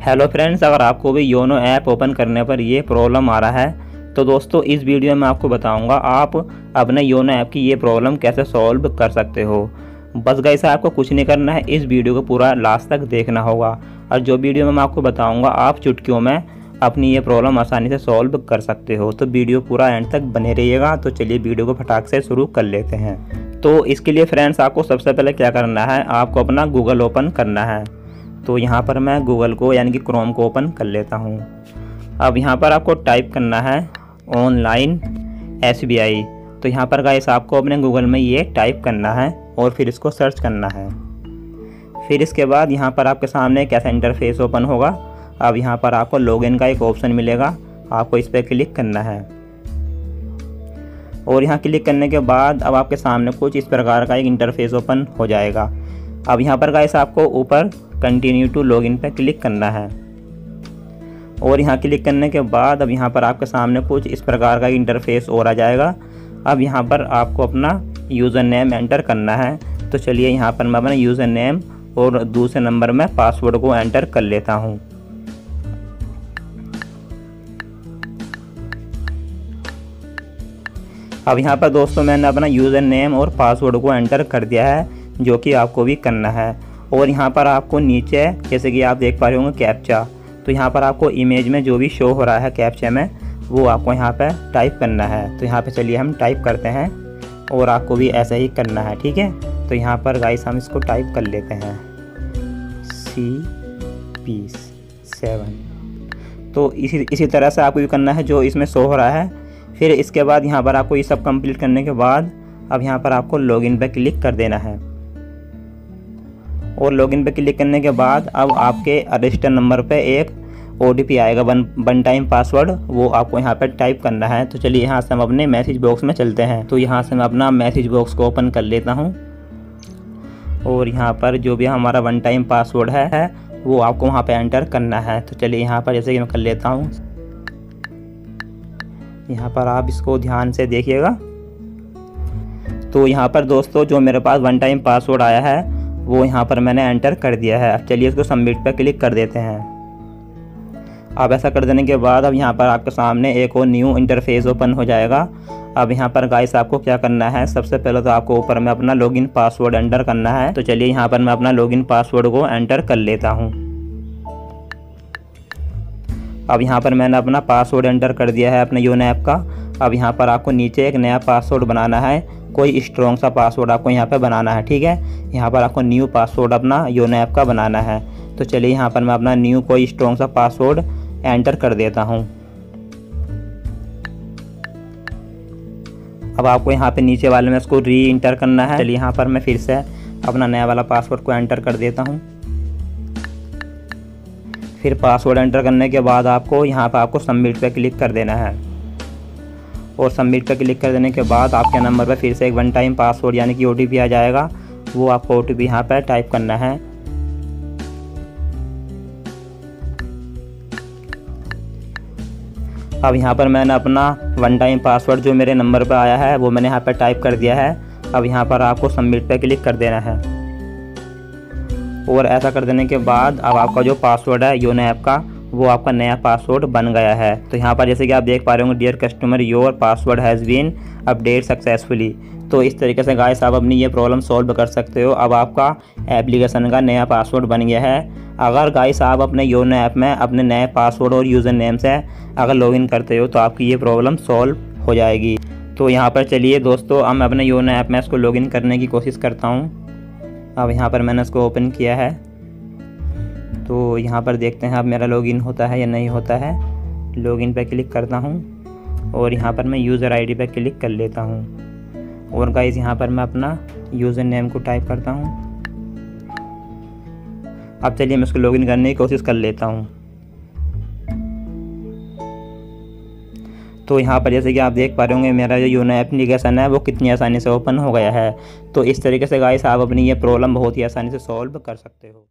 Hello friends अगर आपको भी योनो ऐप ओपन करने पर ये प्रॉब्लम आ रहा है तो दोस्तों इस वीडियो में आपको बताऊँगा आप अपने योनो ऐप की ये प्रॉब्लम कैसे सॉल्व कर सकते हो। बस गैसे आपको कुछ नहीं करना है, इस वीडियो को पूरा लास्ट तक देखना होगा। और जो वीडियो में मैं आपको बताऊँगा, आप चुटकियों में अपनी ये प्रॉब्लम आसानी से सॉल्व कर सकते हो। तो वीडियो पूरा एंड तक बने रहिएगा तो चलिए वीडियो को फटाक से शुरू कर लेते हैं। तो इसके लिए फ्रेंड्स आपको सबसे पहले क्या करना है, आपको अपना गूगल ओपन करना है। तो यहाँ पर मैं गूगल को, यानी कि क्रोम को ओपन कर लेता हूँ। अब यहाँ पर आपको टाइप करना है ऑनलाइन एसबीआई तो यहाँ पर गाइस आपको अपने गूगल में ये टाइप करना है और फिर इसको सर्च करना है। फिर इसके बाद यहाँ पर आपके सामने कैसा इंटरफेस ओपन होगा। अब यहाँ पर आपको लॉगिन का एक ऑप्शन मिलेगा। आपको इस पर क्लिक करना है। और यहाँ क्लिक करने के बाद अब आपके सामने कुछ इस प्रकार का एक इंटरफेस ओपन हो जाएगा। अब यहाँ पर गाइस आपको ऊपर कंटिन्यू टू लॉगिन पर क्लिक करना है। और यहाँ क्लिक करने के बाद अब यहाँ पर आपके सामने कुछ इस प्रकार का इंटरफेस और आ जाएगा। अब यहाँ पर आपको अपना यूज़र नेम एंटर करना है। तो चलिए यहाँ पर मैं अपना यूज़र नेम और दूसरे नंबर में पासवर्ड को एंटर कर लेता हूँ। अब यहाँ पर दोस्तों मैंने अपना यूज़र नेम और पासवर्ड को एंटर कर दिया है। जो कि आपको भी करना है। और यहाँ पर आपको नीचे, जैसे कि आप देख पा रहे होंगे कैप्चा तो यहाँ पर आपको इमेज में जो भी शो हो रहा है कैप्चा में, वो आपको यहाँ पर टाइप करना है। तो यहाँ पर चलिए हम टाइप करते हैं और आपको भी ऐसा ही करना है, ठीक है? तो यहाँ पर गाइस हम इसको टाइप कर लेते हैं। सी पीस सेवन तो इसी इसी तरह से आपको भी करना है जो इसमें शो हो रहा है। फिर इसके बाद यहाँ पर आपको ये सब कंप्लीट करने के बाद, अब यहाँ पर आपको लॉगिन पर क्लिक कर देना है। और लॉगिन पे क्लिक करने के बाद अब आपके रजिस्टर नंबर पे एक ओ आएगा वन वन टाइम पासवर्ड वो आपको यहाँ पर टाइप करना है। तो चलिए यहाँ से हम अपने मैसेज बॉक्स में चलते हैं। तो यहाँ से मैं अपना मैसेज बॉक्स को ओपन कर लेता हूँ। और यहाँ पर जो भी हमारा वन टाइम पासवर्ड है, है वो आपको वहाँ पर एंटर करना है। तो चलिए यहाँ पर जैसे कि मैं कर लेता हूँ। यहाँ पर आप इसको ध्यान से देखिएगा। तो यहाँ पर दोस्तों जो मेरे पास वन टाइम पासवर्ड आया है वो यहाँ पर मैंने एंटर कर दिया है। चलिए इसको सबमिट पर क्लिक कर देते हैं। अब ऐसा कर देने के बाद अब यहाँ पर आपके सामने एक और न्यू इंटरफेस ओपन हो जाएगा। अब यहाँ पर गाइस आपको क्या करना है? सबसे पहले तो आपको ऊपर में अपना लॉगिन पासवर्ड एंटर करना है। तो चलिए यहाँ पर मैं अपना लॉगिन पासवर्ड को एंटर कर लेता हूँ। अब यहाँ पर मैंने अपना पासवर्ड एंटर कर दिया है अपने यून ऐप का। अब यहाँ पर आपको नीचे एक नया पासवर्ड बनाना है। कोई स्ट्रॉन्ग सा पासवर्ड आपको यहाँ पर बनाना है, ठीक है? यहाँ पर आपको न्यू पासवर्ड अपना योनो ऐप का बनाना है। तो चलिए यहाँ पर मैं अपना न्यू कोई स्ट्रॉन्ग सा पासवर्ड एंटर कर देता हूँ। अब आपको यहाँ पे नीचे वाले में इसको री इंटर करना है। चलिए यहाँ पर मैं फिर से अपना नया वाला पासवर्ड को एंटर कर देता हूँ। फिर पासवर्ड एंटर करने के बाद आपको यहाँ पर आपको सबमिट पर क्लिक कर देना है। और सबमिट पर क्लिक कर देने के बाद आपके नंबर पर फिर से एक वन टाइम पासवर्ड यानी कि ओटीपी आ जाएगा। वो आपको ओ टी यहाँ पर टाइप करना है। अब यहाँ पर मैंने अपना वन टाइम पासवर्ड जो मेरे नंबर पर आया है, वो मैंने यहाँ पर टाइप कर दिया है। अब यहाँ पर आपको सबमिट पर क्लिक कर देना है। और ऐसा कर देने के बाद अब आपका जो पासवर्ड है योनो ऐप का, वो आपका नया पासवर्ड बन गया है। तो यहाँ पर जैसे कि आप देख पा रहे होंगे dear customer your password has been update successfully तो इस तरीके से गाइस आप अपनी ये प्रॉब्लम सॉल्व कर सकते हो। अब आपका एप्लीकेशन का नया पासवर्ड बन गया है। अगर गाइस आप अपने योनो ऐप में अपने नए पासवर्ड और यूज़र नेम से अगर लॉगिन करते हो तो आपकी ये प्रॉब्लम सॉल्व हो जाएगी। तो यहाँ पर चलिए दोस्तों अब मैं अपने योनो ऐप में इसको लॉगिन करने की कोशिश करता हूँ। अब यहाँ पर मैंने उसको ओपन किया है। तो यहाँ पर देखते हैं अब मेरा लॉगिन होता है या नहीं होता है। लॉगिन पर क्लिक करता हूँ और यहाँ पर मैं यूज़र आईडी पर क्लिक कर लेता हूँ। और गाइज़ यहाँ पर मैं अपना यूज़र नेम को टाइप करता हूँ। अब चलिए मैं उसको लॉगिन करने की कोशिश कर लेता हूँ। तो यहाँ पर जैसे कि आप देख पा रहे होंगे, मेरा जो योनो एप्लीकेशन है वो कितनी आसानी से ओपन हो गया है। तो इस तरीके से गाइस आप अपनी ये प्रॉब्लम बहुत ही आसानी से सॉल्व कर सकते हो।